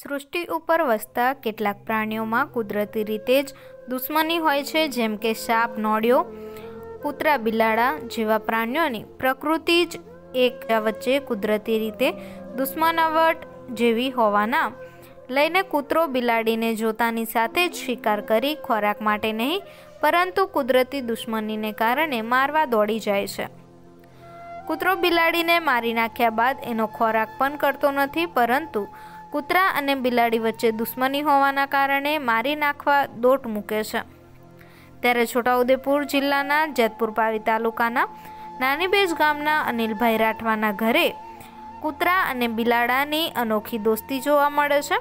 સૃષ્ટિ ઉપર વસતા કેટલાક પ્રાણીઓમાં કુદરતી રીતે જ દુશ્મની હોય છે, જેમ કે સાપ, નોળિયો, કૂતરા, બિલાડા જેવા પ્રાણીઓની પ્રકૃતિ જ એક વચ્ચે કુદરતી રીતે દુશ્મનાવટ જેવી હોવાના. લઈને કૂતરો બિલાડીને જોતાની સાથે જ શિકાર કરી ખોરાક માટે નહીં, પરંતુ કુદરતી દુશ્મનીને કારણે મારવા દોડી જાય છે. કૂતરો બિલાડીને મારી નાખ્યા બાદ એનો ખોરાક પણ કરતો નથી, પરંતુ કૂતરા અને બિલાડી વચ્ચે દુશ્મની હોવાના કારણે મારી નાખવા દોટ મૂકે છે. ત્યારે છોટાઉદેપુર જિલ્લાના જેતપુર પાવી તાલુકાના નાનીબેજ ગામના અનિલભાઈ રાઠવાના ઘરે કૂતરા અને બિલાડાની અનોખી દોસ્તી જોવા મળે છે.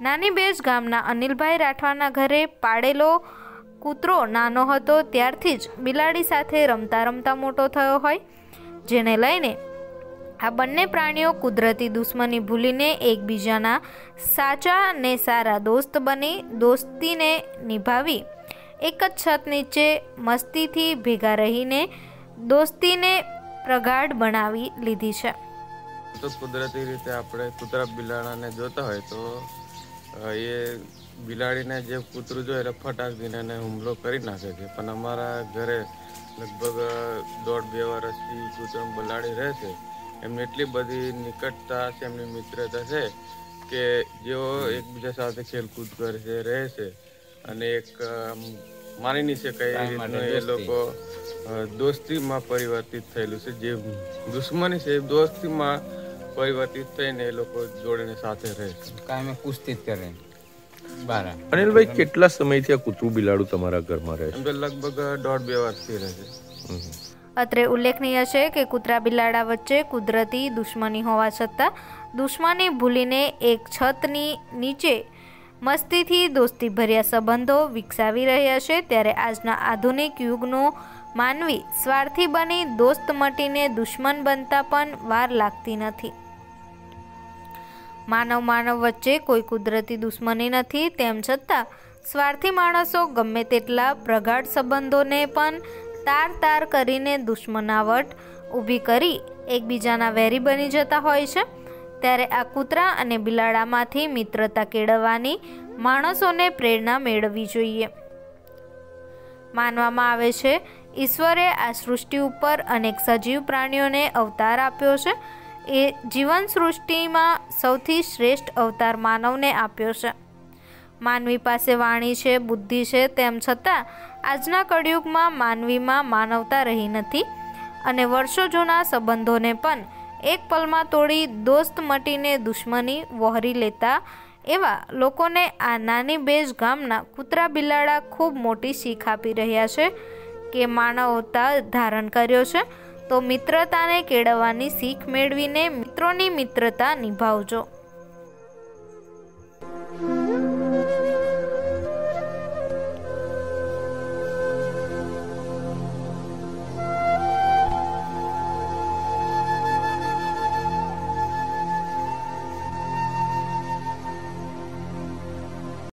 નાનીબેજ ગામના અનિલભાઈ રાઠવાના ઘરે પાડેલો કૂતરો નાનો હતો, ત્યારથી જ બિલાડી સાથે રમતા રમતા મોટો થયો હોય, જેને લઈને આ બંને પ્રાણીઓ કુદરતી દુશ્મની ભૂલીને એકબીજાના સાચા ને સારા દોસ્ત બની, દોસ્તીને નિભાવી, એક જ છત નીચે મસ્તીથી ભેગા રહીને દોસ્તીને પ્રગાઢ બનાવી લીધી છે. તો કુદરતી રીતે આપણે કૂતરા બિલાડાને જોતા હોય તો એ બિલાડીને જે કૂતરું જોઈએ એટલે ફટાક દીને હુમલો કરી નાખે છે. પણ અમારા ઘરે લગભગ દોઢ બે વર્ષથી કૂતરો બિલાડી રહે છે. એમની એટલી બધી નિકટતા છે એમની મિત્રતા છે કે જેઓ એકબીજા સાથે ખેલકૂદ કરે છે રહે છે અને એક માની નહીં શકાય એ રીતનું એ લોકો દોસ્તીમાં પરિવર્તિત થયેલું છે. જે દુશ્મની છે એ દોસ્તીમાં પરિવર્તિત થઈને એ લોકો જોડીને સાથે રહે છે. કાયમે કુસ્તી કરે. બરાબર અનિલભાઈ કેટલા સમયથી આ કૂતરું બિલાડું તમારા ઘરમાં રહે છે? તો લગભગ દોઢ બે વર્ષથી રહે છે. અત્રે ઉલ્લેખનીય છે કે કૂતરા બિલાડા વચ્ચે કુદરતી દુશ્મની હોવા છતાં દુશ્મની ભૂલીને એક છતની નીચે મસ્તીથી દોસ્તીભર્યા સંબંધો વિકસાવી રહ્યા છે ત્યારે આજના આધુનિક યુગનો માનવી સ્વાર્થી બની દોસ્ત મટીને દુશ્મન બનતા પણ વાર લાગતી નથી. માનવ માનવ વચ્ચે કોઈ કુદરતી દુશ્મની નથી, તેમ છતાં સ્વાર્થી માણસો ગમે તેટલા પ્રગાઢ સંબંધોને પણ તાર તાર કરીને દુશ્મનાવટ ઊભી કરી એકબીજાના વેરી બની જતા હોય છે. ત્યારે આ કૂતરા અને બિલાડામાંથી મિત્રતા કેળવવાની માણસોને પ્રેરણા મેળવવી જોઈએ. માનવામાં આવે છે, ઈશ્વરે આ સૃષ્ટિ ઉપર અનેક સજીવ પ્રાણીઓને અવતાર આપ્યો છે. એ જીવન સૃષ્ટિમાં સૌથી શ્રેષ્ઠ અવતાર માનવને આપ્યો છે. માનવી પાસે વાણી છે, બુદ્ધિ છે, તેમ છતાં આજના કળિયુગમાં માનવીમાં માનવતા રહી નથી અને વર્ષો જૂના સંબંધોને પણ એક પલમાં તોડી દોસ્ત મટીને દુશ્મની વહોરી લેતા એવા લોકોને આ નાની બેજ ગામના કૂતરા બિલાડા ખૂબ મોટી શીખ આપી રહ્યા છે કે માનવતા ધારણ કર્યો છે. તો મિત્રતાને કેળવવાની શીખ મેળવીને મિત્રોની મિત્રતા નિભાવજો.